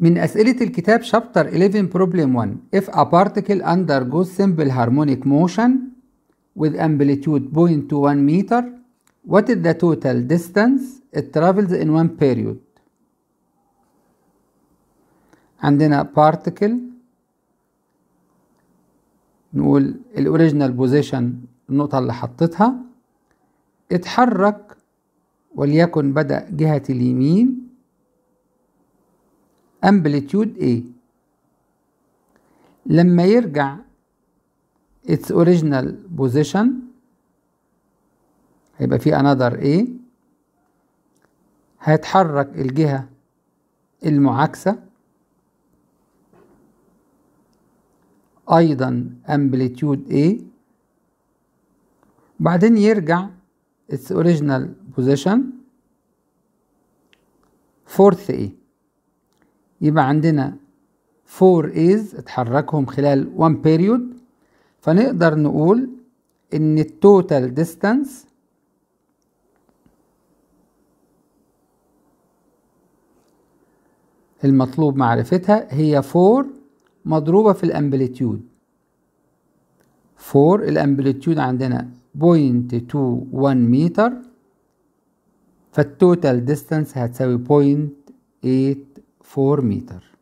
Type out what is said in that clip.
من أسئلة الكتاب شابتر 11 problem 1 If a particle undergoes simple harmonic motion with amplitude 0.1 meter what is the total distance it travels in one period عندنا particle نقول الاوريجينال بوزيشن النقطة اللي حطيتها اتحرك وليكن بدأ جهة اليمين amplitude A لما يرجع its original position هيبقى في another A هيتحرك الجهة المعاكسة أيضا amplitude A بعدين يرجع its original position fourth A يبقى عندنا 4 A's اتحركهم خلال 1 period. فنقدر نقول إن ال total distance المطلوب معرفتها هي 4 مضروبة في ال amplitude. 4 ال amplitude عندنا 0.21 متر فال total distance هتساوي 0.84 متر